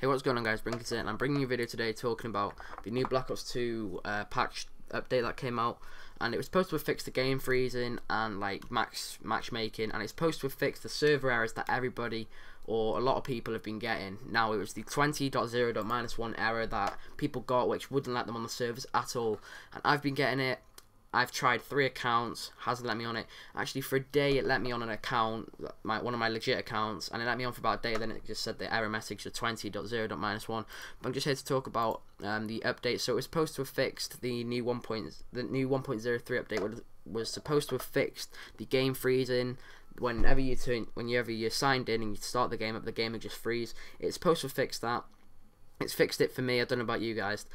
Hey, what's going on guys, Brinkerz here, and I'm bringing you a video today talking about the new Black Ops 2 uh, patch update that came out, and it was supposed to have fixed the game freezing and like max matchmaking, and it's supposed to have fixed the server errors that everybody or a lot of people have been getting. Now, it was the 20.0.-1 error that people got, which wouldn't let them on the servers at all, and I've been getting it I've tried three accounts, hasn't let me on it. Actually, for a day, it let me on an account, my one of my legit accounts, and it let me on for about a day. Then it just said the error message to 20.0.-1. But I'm just here to talk about um, the update. So it was supposed to have fixed the new 1. the new 1.03 update was, was supposed to have fixed the game freezing. Whenever you turn, whenever you're signed in and you start the game up, the game will just freeze. It's supposed to fix that. It's fixed it for me. I don't know about you guys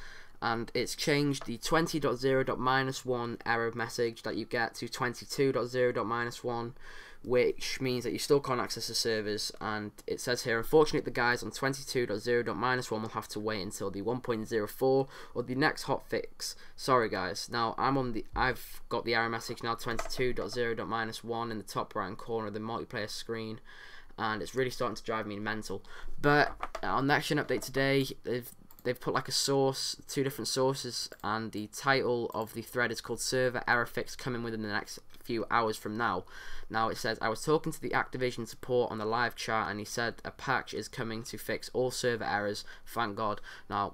and it's changed the 20.0.-1 error message that you get to 22.0.-1 which means that you still can't access the servers and it says here unfortunately the guys on 22.0.-1 will have to wait until the 1.04 or the next hotfix sorry guys now I'm on the I've got the error message now 22.0.-1 in the top right hand corner of the multiplayer screen and it's really starting to drive me mental but uh, on the action update today they've put like a source, two different sources, and the title of the thread is called Server Error Fix coming within the next few hours from now. Now it says, I was talking to the Activision support on the live chat and he said a patch is coming to fix all server errors, thank God. Now,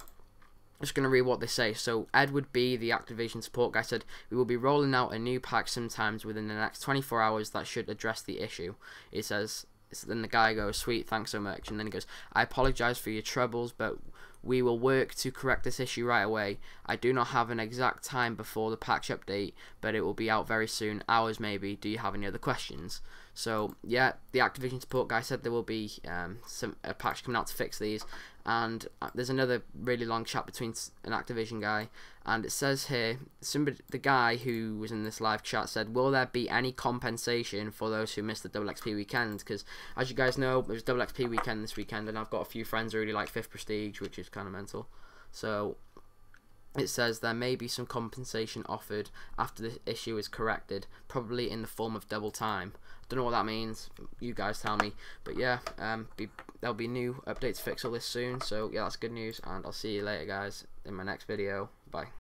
I'm just going to read what they say. So, Edward B., the Activision support guy, said, We will be rolling out a new patch sometimes within the next 24 hours that should address the issue. It says, then the guy goes, Sweet, thanks so much. And then he goes, I apologize for your troubles, but we will work to correct this issue right away. I do not have an exact time before the patch update, but it will be out very soon, hours maybe. Do you have any other questions? So yeah, the Activision support guy said there will be um, some a patch coming out to fix these, and uh, there's another really long chat between an Activision guy, and it says here, somebody, the guy who was in this live chat said, "Will there be any compensation for those who missed the double XP weekend?" Because as you guys know, was double XP weekend this weekend, and I've got a few friends who really like Fifth Prestige, which is kind of mental. So it says there may be some compensation offered after the issue is corrected, probably in the form of double time. Don't know what that means. You guys tell me. But yeah, um, be, there'll be new updates to fix all this soon. So yeah, that's good news, and I'll see you later, guys, in my next video. Bye.